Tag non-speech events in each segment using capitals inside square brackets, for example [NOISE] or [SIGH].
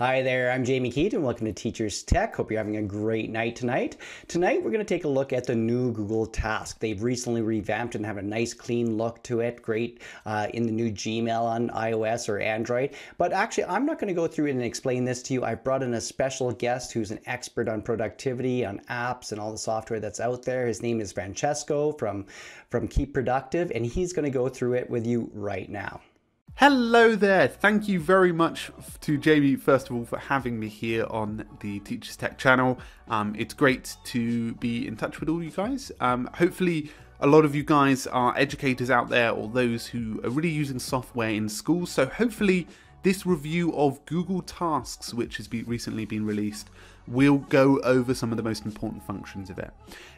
Hi there, I'm Jamie Keet and welcome to Teachers Tech. Hope you're having a great night tonight. Tonight we're going to take a look at the new Google Task. They've recently revamped and have a nice clean look to it, great uh, in the new Gmail on iOS or Android. But actually, I'm not going to go through and explain this to you. I brought in a special guest who's an expert on productivity, on apps, and all the software that's out there. His name is Francesco from, from Keep Productive, and he's going to go through it with you right now. Hello there. Thank you very much to Jamie, first of all, for having me here on the Teachers Tech channel. Um, it's great to be in touch with all you guys. Um, hopefully, a lot of you guys are educators out there or those who are really using software in schools. So, hopefully, this review of Google Tasks, which has recently been released, will go over some of the most important functions of it.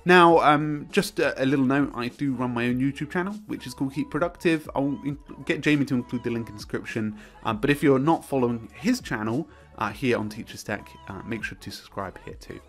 Now, um, just a, a, little note, I do run my own YouTube channel, which is called Keep Productive. I'll get Jamie to include the link in the description. Um, but if you're not following his channel uh, here on Teachers Tech, uh, make sure to subscribe here too.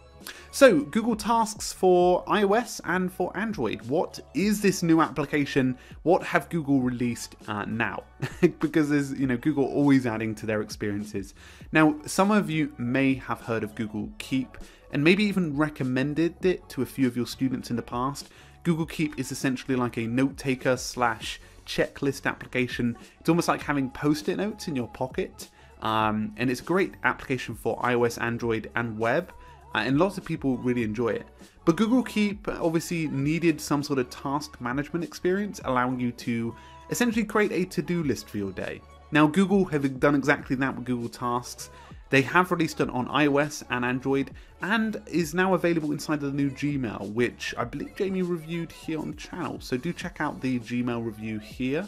So, Google Tasks for iOS and for Android. What is this new application? What have Google released uh, now? [LAUGHS] because there's, you know, Google always adding to their experiences. Now, some of you may have heard of Google Keep and maybe even recommended it to a few of your students in the past. Google Keep is essentially like a note taker slash checklist application. It's almost like having post-it notes in your pocket. Um, and it's a great application for iOS, Android, and web. Uh, and lots of people really enjoy it. But Google Keep obviously needed some sort of task management experience, allowing you to essentially create a to-do list for your day. Now Google have done exactly that with Google Tasks. They have released it on iOS and Android and is now available inside of the new Gmail, which I believe Jamie reviewed here on the channel. So do check out the Gmail review here.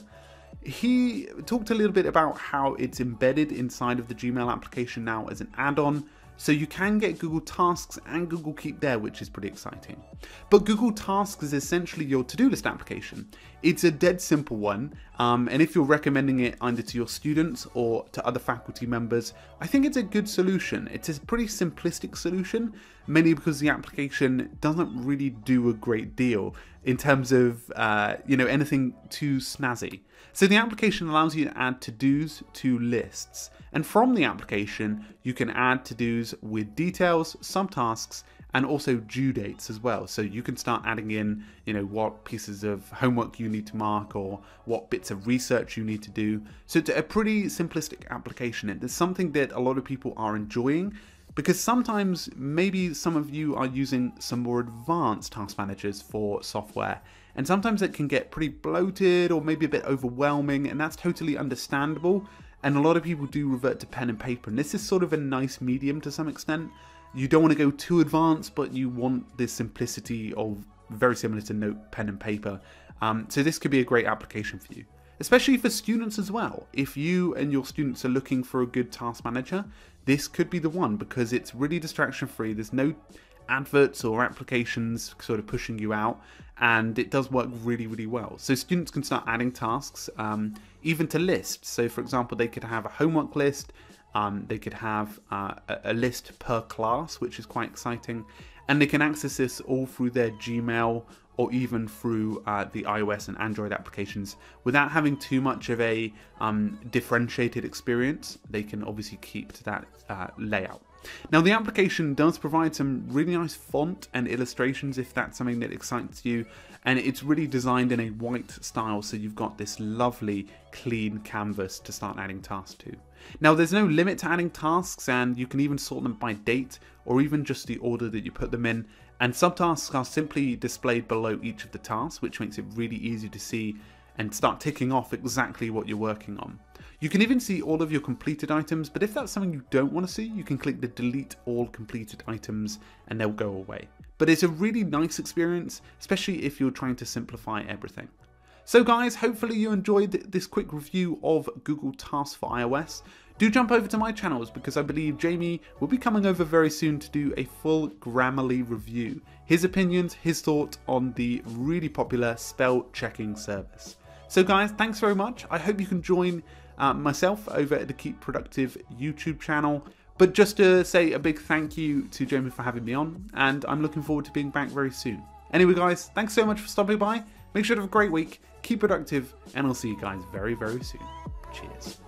He talked a little bit about how it's embedded inside of the Gmail application now as an add-on, so you can get Google Tasks and Google Keep there, which is pretty exciting. But Google Tasks is essentially your to-do list application. It's a dead simple one, um, and if you're recommending it either to your students or to other faculty members, I think it's a good solution. It's a pretty simplistic solution, mainly because the application doesn't really do a great deal in terms of uh, you know anything too snazzy. So the application allows you to add to-dos to lists. And from the application, you can add to-dos with details, subtasks, and also due dates as well. So you can start adding in, you know, what pieces of homework you need to mark or what bits of research you need to do. So it's a pretty simplistic application. It's something that a lot of people are enjoying because sometimes maybe some of you are using some more advanced task managers for software and sometimes it can get pretty bloated or maybe a bit overwhelming and that's totally understandable and a lot of people do revert to pen and paper, and this is sort of a nice medium to some extent. You don't want to go too advanced, but you want this simplicity of very similar to note, pen and paper. Um, so this could be a great application for you, especially for students as well. If you and your students are looking for a good task manager, this could be the one because it's really distraction free. There's no adverts or applications sort of pushing you out and it does work really really well so students can start adding tasks um, even to lists so for example they could have a homework list um, they could have uh, a list per class which is quite exciting and they can access this all through their gmail or even through uh, the iOS and Android applications without having too much of a um, differentiated experience. They can obviously keep to that uh, layout. Now the application does provide some really nice font and illustrations if that's something that excites you and it's really designed in a white style so you've got this lovely clean canvas to start adding tasks to. Now there's no limit to adding tasks and you can even sort them by date or even just the order that you put them in and subtasks are simply displayed below each of the tasks which makes it really easy to see and start ticking off exactly what you're working on. You can even see all of your completed items, but if that's something you don't want to see, you can click the delete all completed items and they'll go away. But it's a really nice experience, especially if you're trying to simplify everything. So guys, hopefully you enjoyed this quick review of Google Tasks for iOS. Do jump over to my channels because I believe Jamie will be coming over very soon to do a full Grammarly review. His opinions, his thoughts on the really popular spell checking service. So guys, thanks very much. I hope you can join uh, myself over at the Keep Productive YouTube channel. But just to say a big thank you to Jamie for having me on, and I'm looking forward to being back very soon. Anyway, guys, thanks so much for stopping by. Make sure to have a great week, keep productive, and I'll see you guys very, very soon. Cheers.